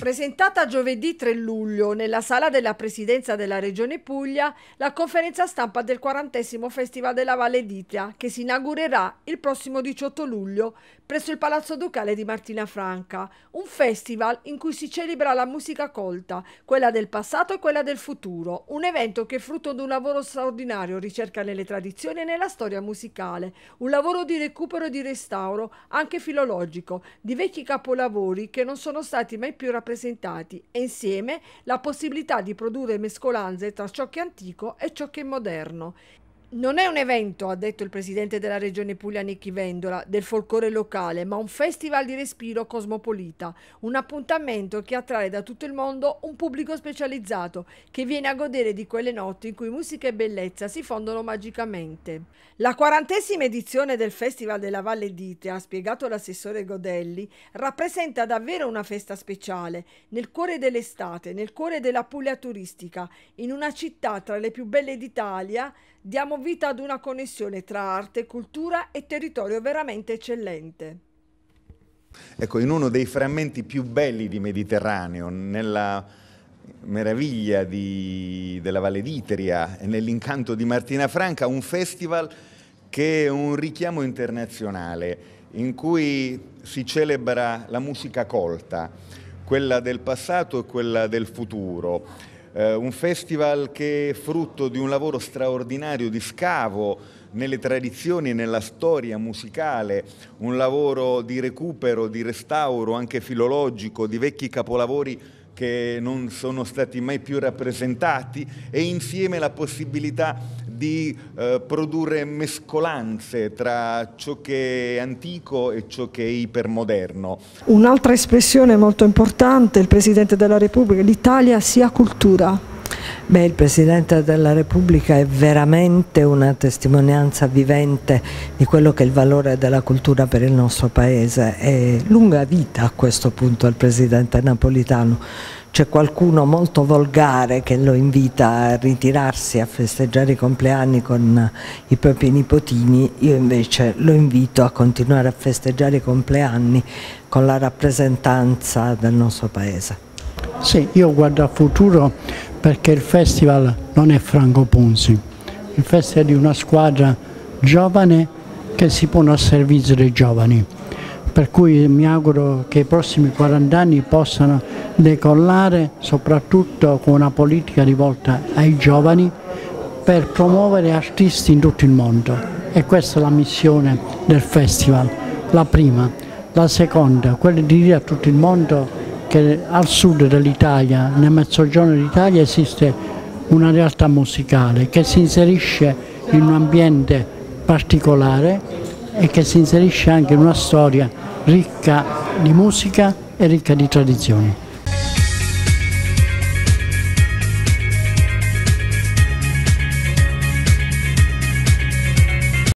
Presentata giovedì 3 luglio nella sala della Presidenza della Regione Puglia la conferenza stampa del 40 Festival della Valle d'Itria che si inaugurerà il prossimo 18 luglio presso il Palazzo Ducale di Martina Franca, un festival in cui si celebra la musica colta, quella del passato e quella del futuro, un evento che è frutto di un lavoro straordinario, ricerca nelle tradizioni e nella storia musicale, un lavoro di recupero e di restauro, anche filologico, di vecchi capolavori che non sono stati mai più rappresentati rappresentati e insieme la possibilità di produrre mescolanze tra ciò che è antico e ciò che è moderno. Non è un evento, ha detto il presidente della regione Puglia Nicchi Vendola, del folklore locale, ma un festival di respiro cosmopolita, un appuntamento che attrae da tutto il mondo un pubblico specializzato che viene a godere di quelle notti in cui musica e bellezza si fondono magicamente. La quarantesima edizione del Festival della Valle d'Ite, ha spiegato l'assessore Godelli, rappresenta davvero una festa speciale, nel cuore dell'estate, nel cuore della Puglia turistica, in una città tra le più belle d'Italia, diamo vita ad una connessione tra arte, cultura e territorio veramente eccellente. Ecco, in uno dei frammenti più belli di Mediterraneo, nella meraviglia di, della Valle d'Itria e nell'incanto di Martina Franca, un festival che è un richiamo internazionale in cui si celebra la musica colta, quella del passato e quella del futuro eh, un festival che è frutto di un lavoro straordinario di scavo nelle tradizioni e nella storia musicale, un lavoro di recupero, di restauro anche filologico di vecchi capolavori che non sono stati mai più rappresentati e insieme la possibilità di eh, produrre mescolanze tra ciò che è antico e ciò che è ipermoderno. Un'altra espressione molto importante, il Presidente della Repubblica, l'Italia sia cultura. Beh, il Presidente della Repubblica è veramente una testimonianza vivente di quello che è il valore della cultura per il nostro Paese. È lunga vita a questo punto il Presidente Napolitano c'è qualcuno molto volgare che lo invita a ritirarsi a festeggiare i compleanni con i propri nipotini, io invece lo invito a continuare a festeggiare i compleanni con la rappresentanza del nostro paese. Sì, io guardo al futuro perché il festival non è Franco Ponzi, il festival è di una squadra giovane che si pone al servizio dei giovani. Per cui mi auguro che i prossimi 40 anni possano decollare soprattutto con una politica rivolta ai giovani per promuovere artisti in tutto il mondo. E questa è la missione del festival, la prima. La seconda, quella di dire a tutto il mondo che al sud dell'Italia, nel mezzogiorno d'Italia esiste una realtà musicale che si inserisce in un ambiente particolare e che si inserisce anche in una storia ricca di musica e ricca di tradizioni.